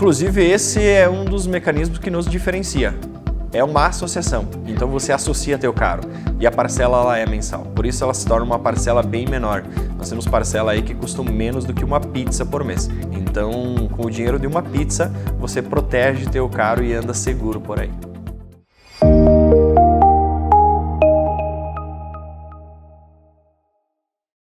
Inclusive, esse é um dos mecanismos que nos diferencia. É uma associação, então você associa teu carro e a parcela ela é mensal. Por isso ela se torna uma parcela bem menor. Nós temos parcela aí que custam menos do que uma pizza por mês. Então, com o dinheiro de uma pizza, você protege teu carro e anda seguro por aí.